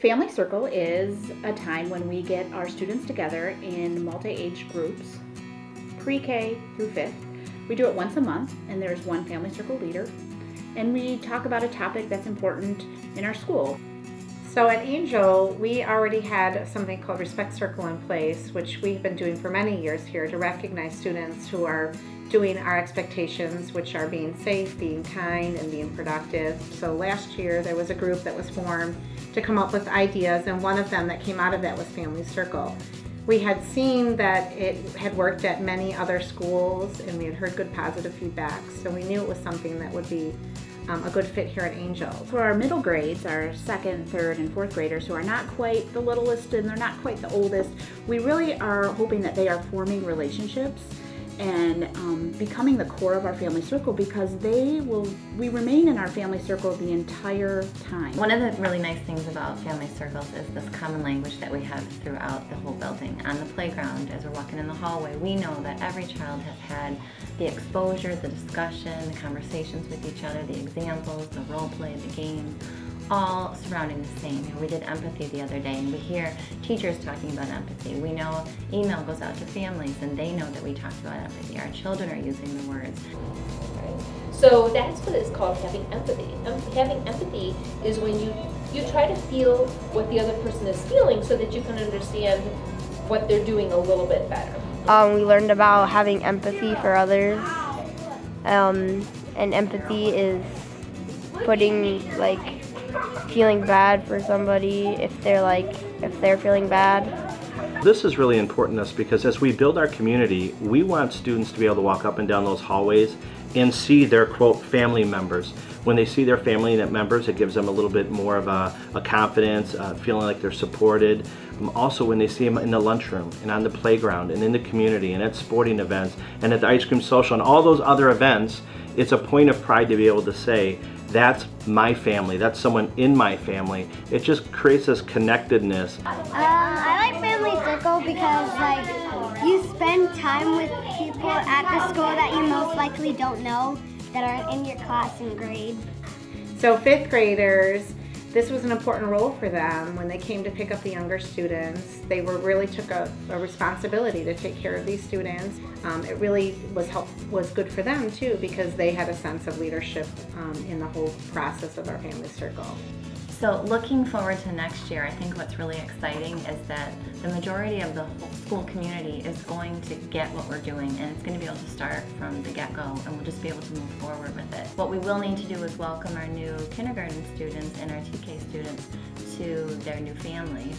Family Circle is a time when we get our students together in multi-age groups, pre-K through fifth. We do it once a month and there's one Family Circle leader and we talk about a topic that's important in our school. So at Angell, we already had something called Respect Circle in place, which we've been doing for many years here to recognize students who are doing our expectations, which are being safe, being kind, and being productive. So last year, there was a group that was formed to come up with ideas, and one of them that came out of that was Family Circle. We had seen that it had worked at many other schools, and we had heard good positive feedback, so we knew it was something that would be um, a good fit here at Angell. For our middle grades, our second, third, and fourth graders who are not quite the littlest and they're not quite the oldest, we really are hoping that they are forming relationships and um, becoming the core of our family circle because they will we remain in our family circle the entire time. One of the really nice things about family circles is this common language that we have throughout the whole building. On the playground as we're walking in the hallway we know that every child has had the exposure the discussion the conversations with each other the examples the role play the game all surrounding the same. You know, we did empathy the other day and we hear teachers talking about empathy. We know email goes out to families and they know that we talked about empathy. Our children are using the words. So that's what it's called having empathy. Um, having empathy is when you, you try to feel what the other person is feeling so that you can understand what they're doing a little bit better. Um, we learned about having empathy for others. Um, and empathy is putting like feeling bad for somebody if they're like if they're feeling bad. This is really important to us because as we build our community, we want students to be able to walk up and down those hallways and see their quote family members. When they see their family members, it gives them a little bit more of a, a confidence, uh, feeling like they're supported. Um, also, when they see them in the lunchroom and on the playground and in the community and at sporting events and at the ice cream social and all those other events, it's a point of pride to be able to say, that's my family, that's someone in my family. It just creates this connectedness. Um, I like Family Circle because like you spend time with people at the school that you most likely don't know that are in your class and grade. So fifth graders this was an important role for them when they came to pick up the younger students. They were really took a, a responsibility to take care of these students. Um, it really was help was good for them too because they had a sense of leadership um, in the whole process of our family circle. So looking forward to next year, I think what's really exciting is that the majority of the whole school community is going to get what we're doing and it's going to be able to start from the get-go and we'll just be able to move forward with it. What we will need to do is welcome our new kindergarten students and our TK students to their new families.